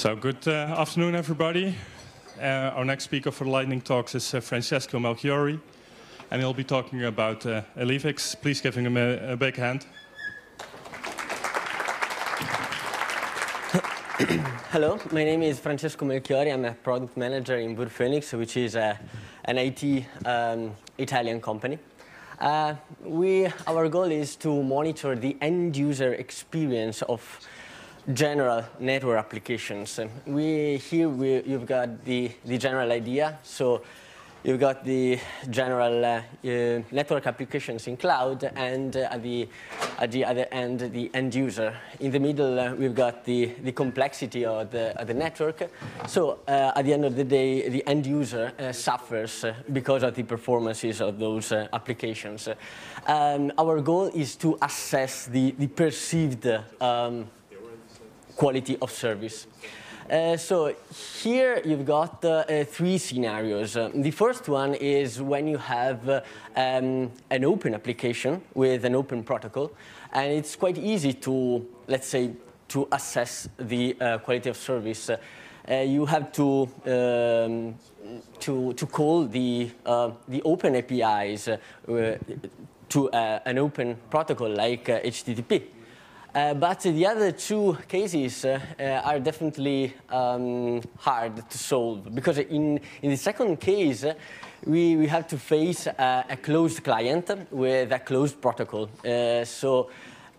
So good uh, afternoon, everybody. Uh, our next speaker for the lightning talks is uh, Francesco Melchiori, and he'll be talking about uh, Alyvix. Please give him a, a big hand. Hello, my name is Francesco Melchiori. I'm a product manager in Phoenix, which is a, an IT um, Italian company. Uh, we, our goal is to monitor the end user experience of general network applications. We, here we, you've got the, the general idea. So you've got the general uh, uh, network applications in cloud, and uh, at, the, at the other end, the end user. In the middle, uh, we've got the, the complexity of the, of the network. So uh, at the end of the day, the end user uh, suffers because of the performances of those applications. Um, our goal is to assess the, the perceived um, quality of service. Uh, so here you've got uh, uh, three scenarios. Uh, the first one is when you have uh, um, an open application with an open protocol, and it's quite easy to, let's say, to assess the uh, quality of service. you have to um, to to call the the open APIs to an open protocol like HTTP. Uh, but the other two cases uh, uh, are definitely um, hard to solve because in, in the second case, we, we have to face a, a closed client with a closed protocol. Uh, so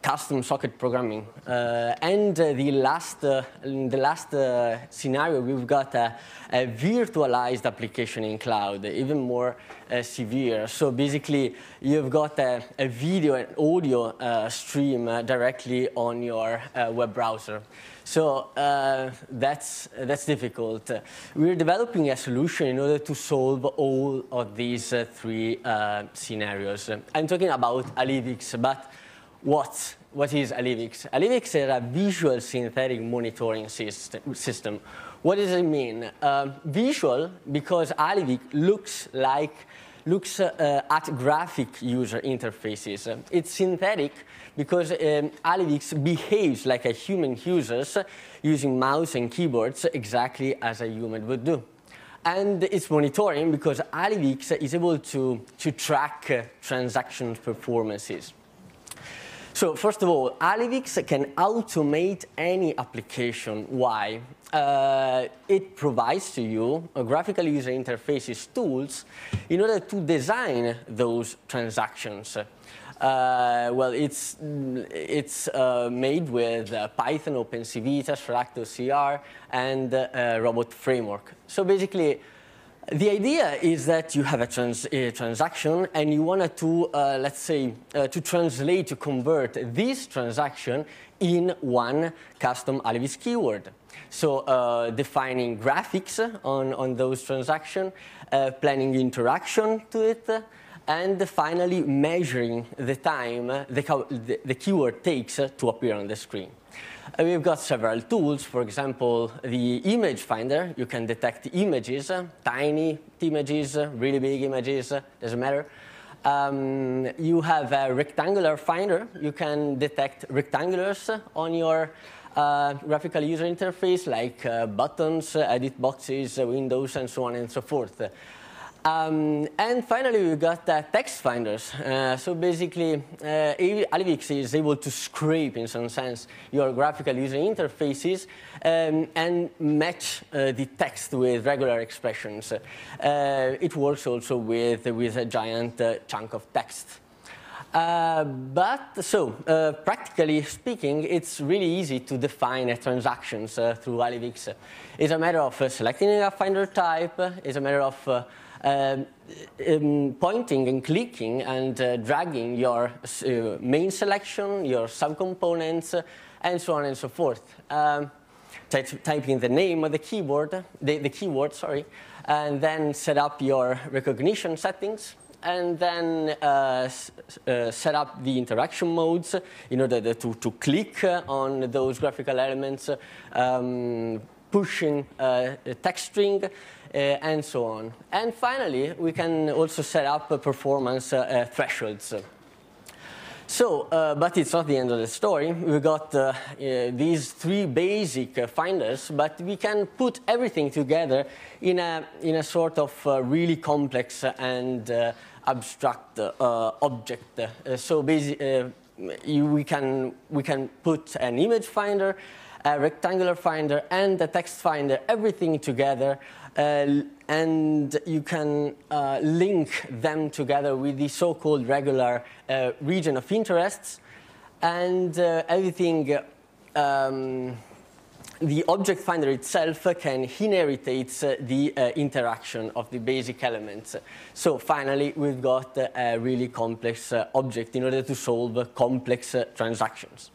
custom socket programming. Uh, and uh, the last, uh, the last uh, scenario, we've got a, a, virtualized application in cloud, even more uh, severe. So basically, you've got a, a video and audio uh, stream directly on your web browser. So that's, that's difficult. We're developing a solution in order to solve all of these three scenarios. I'm talking about Alyvix, but what, what is Alyvix? Alyvix is a visual synthetic monitoring system. What does it mean? Uh, visual, because Alyvix looks like looks uh, at graphic user interfaces. It's synthetic because um, Alyvix behaves like a human user using mouse and keyboards exactly as a human would do. And it's monitoring because Alyvix is able to, to track uh, transaction performances. So first of all, Alyvix can automate any application. Why? Uh, it provides to you a graphical user interfaces tools in order to design those transactions. Uh, well, it's, it's uh, made with uh, Python, OpenCV, Tesseract OCR, and uh, Robot Framework. So basically, the idea is that you have a, trans a transaction and you wanted to, uh, let's say, uh, to translate, to convert this transaction in one custom Alyvix keyword. So uh, defining graphics on, on those transactions, uh, planning interaction to it, and finally measuring the time the, the, the keyword takes to appear on the screen. We've got several tools. For example, the image finder. You can detect images, uh, tiny images, uh, really big images, doesn't matter. Um, you have a rectangular finder. You can detect rectangulars on your uh, graphical user interface, like uh, buttons, edit boxes, windows, and so on and so forth. Um, and finally, we got uh, text finders. Uh, so basically, uh, Alyvix is able to scrape, in some sense, your graphical user interfaces um, and match uh, the text with regular expressions. Uh, it works also with, with a giant uh, chunk of text. but so, practically speaking, it's really easy to define transactions through Alyvix. It's a matter of selecting a finder type. It's a matter of um, um, pointing and clicking and uh, dragging your uh, main selection, your subcomponents, uh, and so on and so forth. Um, typing the name of the keyboard, the, the keyword, sorry, and then set up your recognition settings, and then uh, uh, set up the interaction modes in order to, to click on those graphical elements, um, pushing uh, text string, uh, and so on. And finally, we can also set up performance uh, thresholds. So, uh, but it's not the end of the story. We've got uh, uh, these three basic uh, finders, but we can put everything together in a, in a sort of uh, really complex and uh, abstract object. so basically, we, can, we can put an image finder, a rectangular finder, and a text finder, everything together uh, and you can uh, link them together with the so-called regular uh, region of interests, and uh, everything, um, the object finder itself can inherit uh, the uh, interaction of the basic elements. So finally, we've got a really complex object in order to solve complex transactions.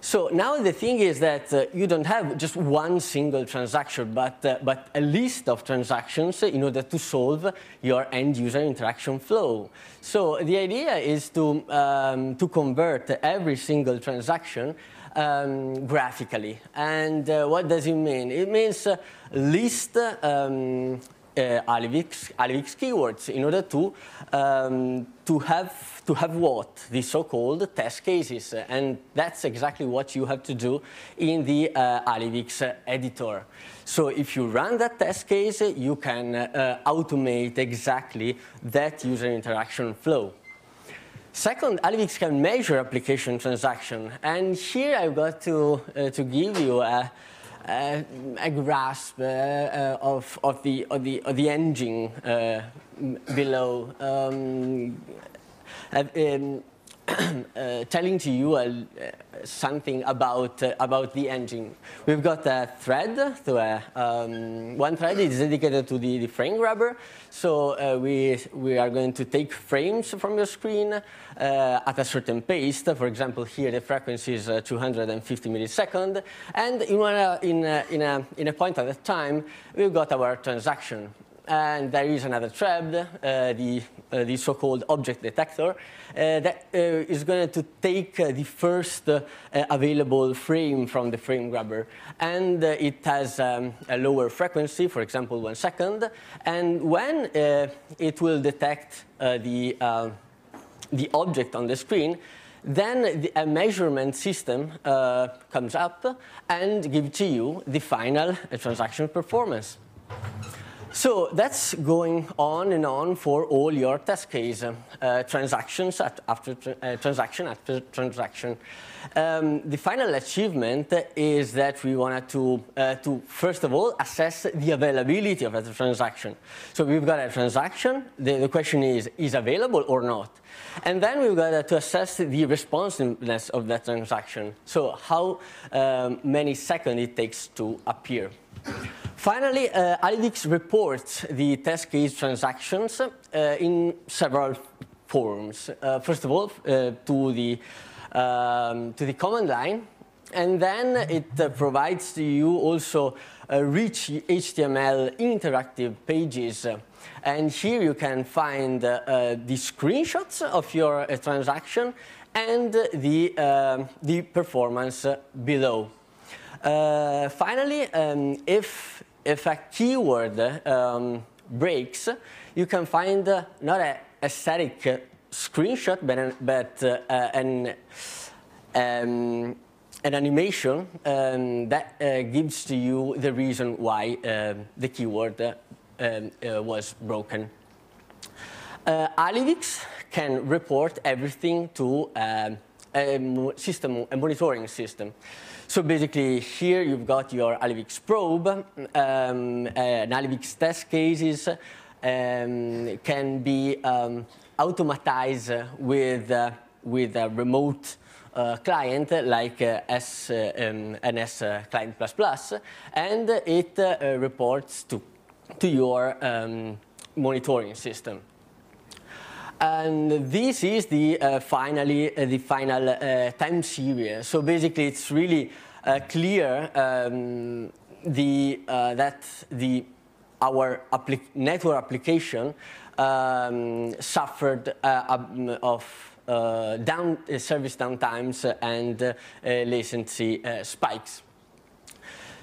So now the thing is that uh, you don't have just one single transaction, but, uh, but a list of transactions in order to solve your end user interaction flow. So the idea is to, um, to convert every single transaction um, graphically. And uh, what does it mean? It means uh, list um, uh, Alyvix, Alyvix keywords in order to, um, to, have, to have what? The so-called test cases. And that's exactly what you have to do in the uh, Alyvix editor. So if you run that test case, you can uh, automate exactly that user interaction flow. Second, Alyvix can measure application transaction. And here I've got to, uh, to give you a, uh, a grasp uh, uh, of, of, the, of, the, of the engine below. Um, um, uh, telling to you uh, something about, uh, about the engine. We've got a thread, so, um, one thread is dedicated to the, the frame grabber. So we, we are going to take frames from your screen at a certain pace. For example, here the frequency is 250 milliseconds. And in, one, in, in, a, in a point at a time, we've got our transaction and there is another thread, uh, the, uh, the so-called object detector, uh, that uh, is going to take uh, the first uh, available frame from the frame grabber. And it has um, a lower frequency, for example, one second. And when it will detect the, the object on the screen, then the, a measurement system comes up and gives to you the final transaction performance. So that's going on and on for all your test case uh, transactions at, after tra uh, transaction after transaction. Um, the final achievement is that we wanted to, uh, to, first of all, assess the availability of that transaction. So we've got a transaction. The, the question is, is available or not? And then we've got to assess the responsiveness of that transaction. So how um, many seconds it takes to appear. Finally, uh, reports the test case transactions uh, in several forms. Uh, first of all, uh, to, the, um, to the command line, and then it uh, provides to you also rich HTML interactive pages. And here you can find uh, the screenshots of your transaction and the, um, the performance below. Uh, finally, um, if, if a keyword um, breaks, you can find uh, not a, static uh, screenshot, but, an, but uh, an, um, an animation um, that uh, gives to you the reason why um, the keyword um, was broken. Uh, Alyvix can report everything to a system, a monitoring system. So basically, here you've got your Alyvix probe, um, an Alyvix test cases um, can be um, automatized with, uh, with a remote uh, client like uh, S, uh, um, NS uh, Client++, and it uh, reports to, to your um, monitoring system. And this is the uh, finally uh, the final uh, time series. So basically, it's really uh, clear um, the uh, that the our network application um, suffered uh, of down service downtimes and latency spikes.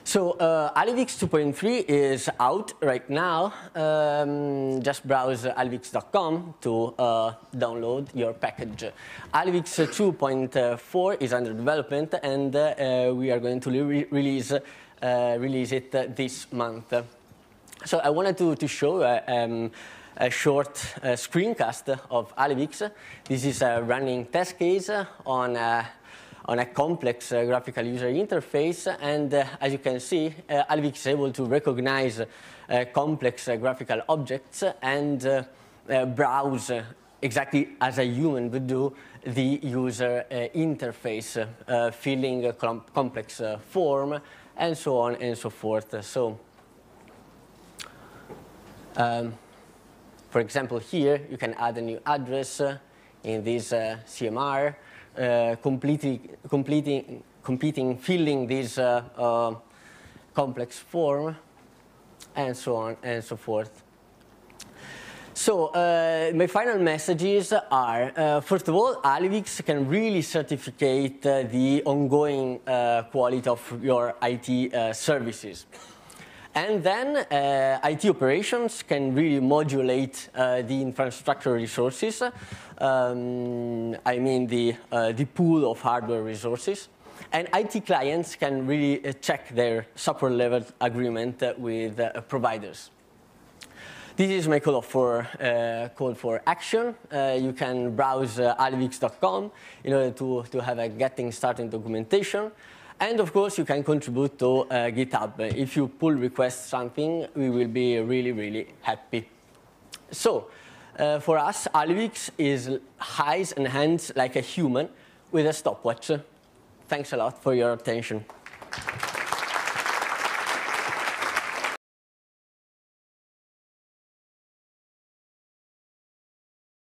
So uh, Alyvix 2.3 is out right now. Um, just browse alyvix.com to uh, download your package. Alyvix 2.4 is under development, and uh, we are going to re release, uh, release it this month. So I wanted to, to show uh, um, a short uh, screencast of Alyvix. This is a running test case on on a complex uh, graphical user interface. And uh, as you can see, uh, Alyvix is able to recognize complex graphical objects and browse exactly as a human would do the user interface, filling a com complex form, and so on and so forth. So, um, for example, here you can add a new address in this uh, CMR completely, completing, completing, filling this uh, uh, complex form, and so on and so forth. So uh, my final messages are, uh, first of all, Alyvix can really certificate uh, the ongoing quality of your IT services. And then uh, IT operations can really modulate uh, the infrastructure resources. Um, I mean the, uh, the pool of hardware resources. And IT clients can really uh, check their support level agreement with uh, providers. This is my call for, uh, call for action. you can browse uh, alyvix.com in order to, to have a getting started documentation. And of course, you can contribute to uh, GitHub. If you pull request something, we will be really, really happy. So uh, for us, Alyvix is eyes and hands like a human with a stopwatch. Thanks a lot for your attention.